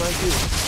Thank you.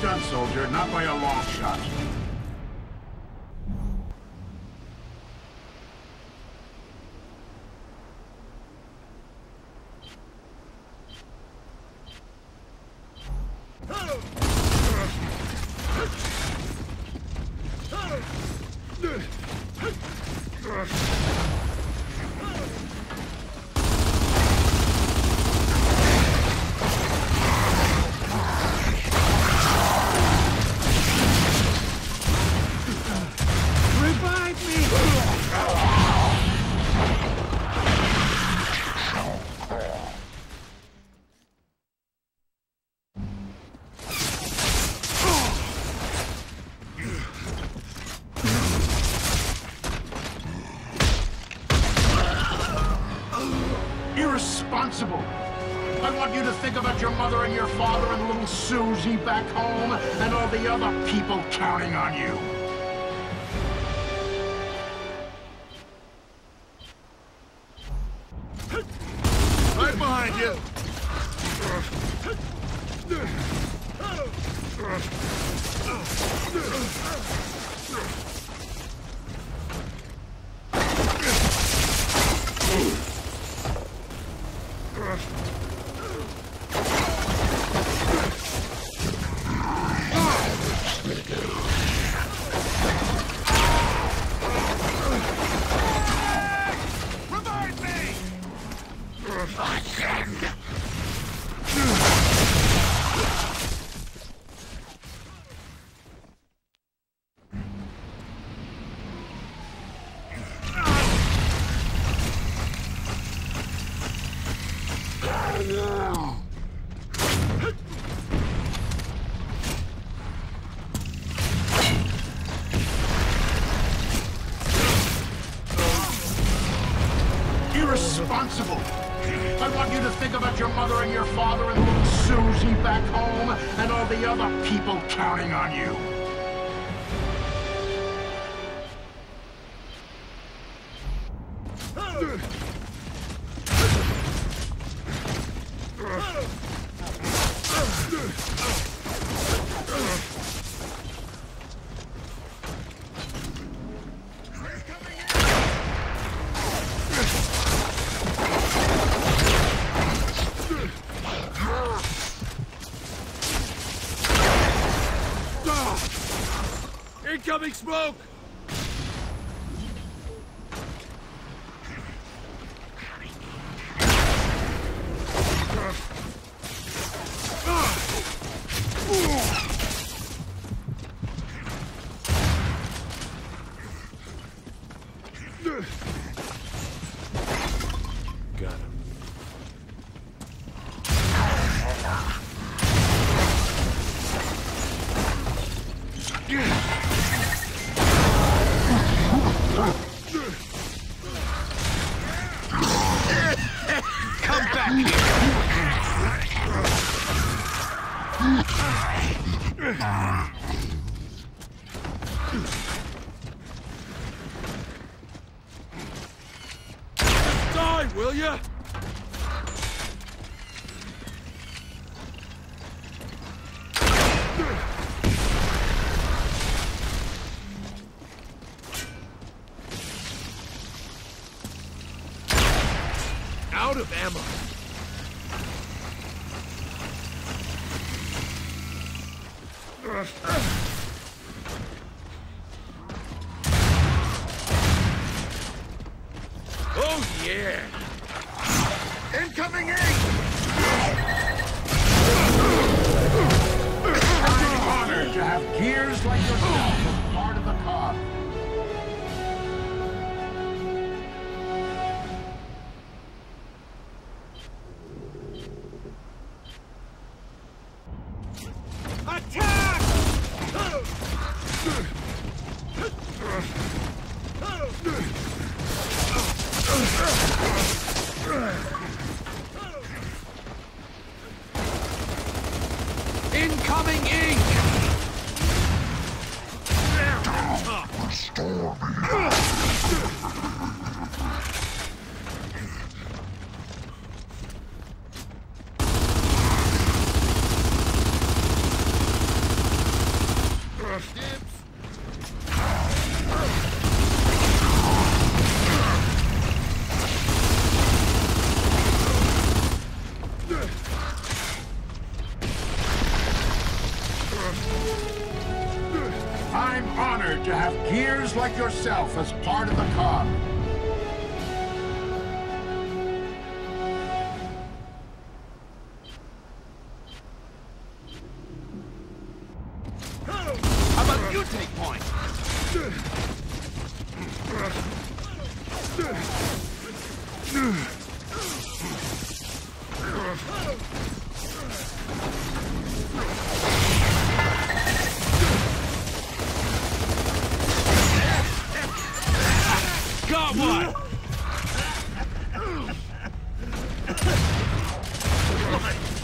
done, soldier. Not by a long shot. Irresponsible! I want you to think about your mother and your father and little Susie back home and all the other people counting on you. Right behind you! Irresponsible! I want you to think about your mother and your father and little Susie back home and all the other people counting on you. Incoming smoke! Die, will ya? Out of ammo. Oh yeah! Incoming ink! I'm honored to have gears like yourself as part of the cog. Incoming ink! Dibs. Yourself as part of the cog.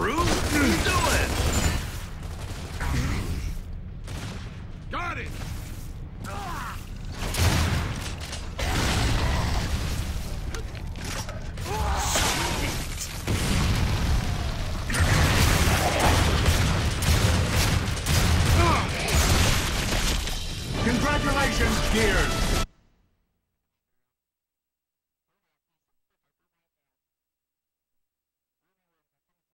Through? Do it! Got it! Ah. Ah. Congratulations, Gears!